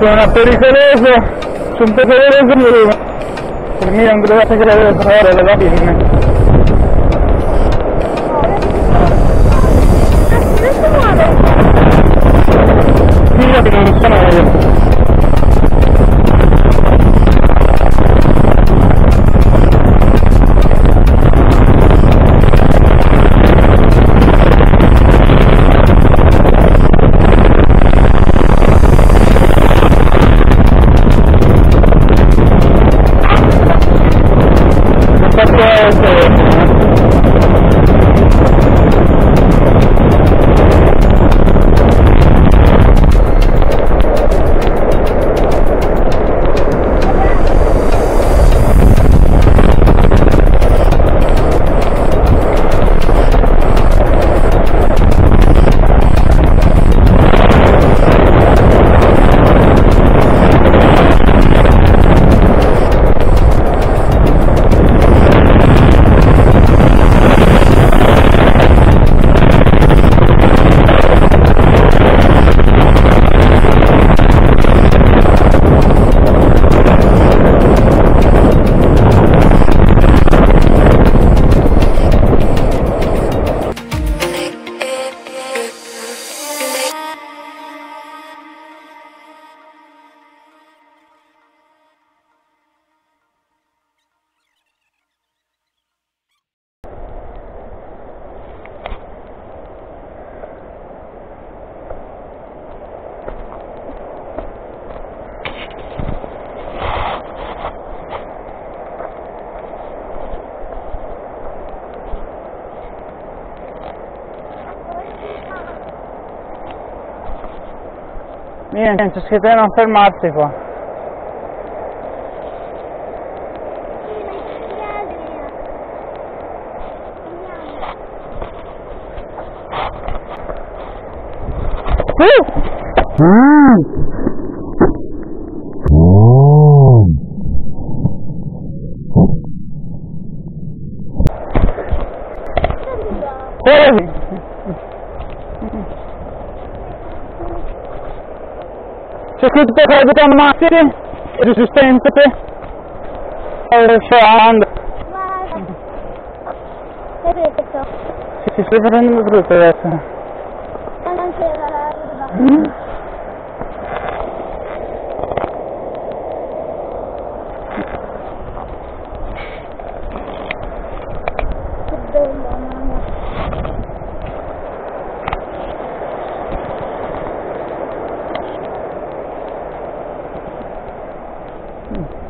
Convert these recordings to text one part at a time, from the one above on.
Suona pericoloso, sono pericoloso per me non dovete le sono io. Niente, c'è scritto di non fermarsi qua. Fuori! C'è scritto credito ammazzi, resistente, sciando. Vedete, Si, si sta prendendo brutto adesso. non c'era la Vedi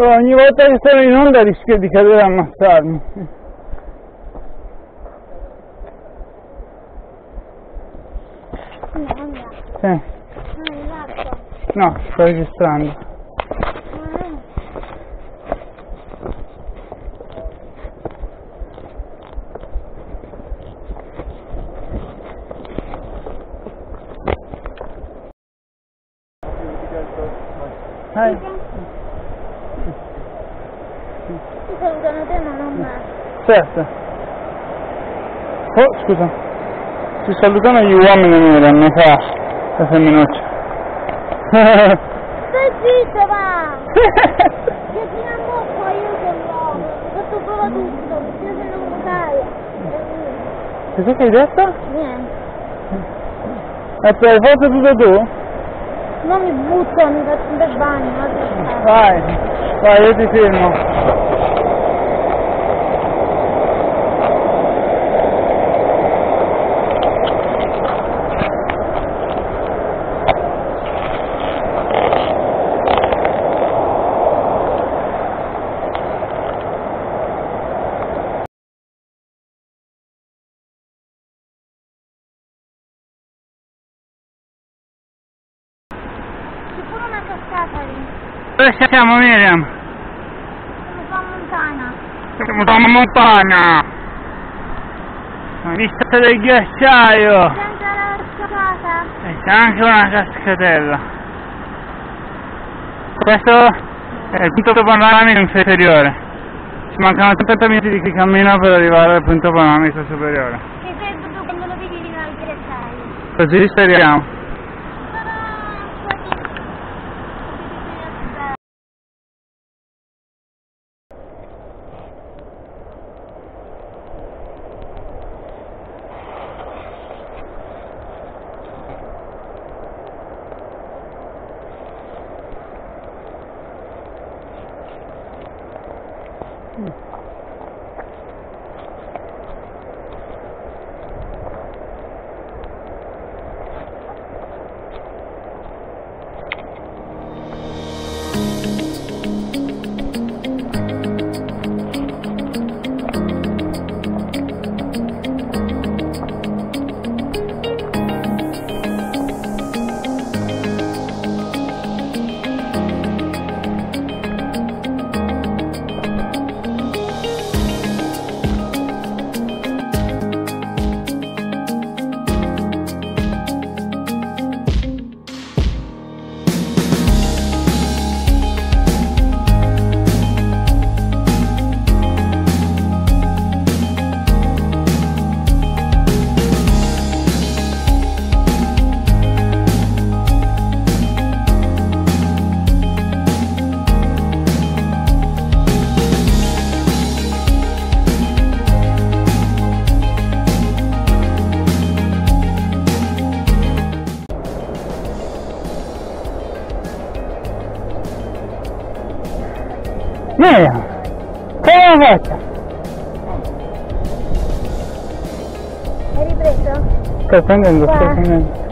Ogni volta che sono in onda rischio di cadere e ammazzarmi. Sì, no, sto registrando. Ah. Dai. Ti salutano te ma non Certo. Oh, scusa. Si salutano gli uomini neri, a me fa la femminuccia. Stai zitto va! Che fino a mo' l'uomo. Ho fatto prova tutto. Io sono un bucaio. Cos'è che hai detto? Niente. E per forza tutto tu? Non mi butto, mi faccio un bel bagno. Vai, vai, io ti filmo. Siamo Miriam? Qua in montagna. Siamo sulla montagna. Hai visto del ghiacciaio? E c'è anche una cascatella. Questo è il punto panoramico inferiore. Ci mancano 30 minuti di cammino per arrivare al punto panoramico superiore. Che sento tu quando lo vedi di il ghiacciaio. Così speriamo. Fatta? Hai ripreso? Sto prendendo, sto prendendo.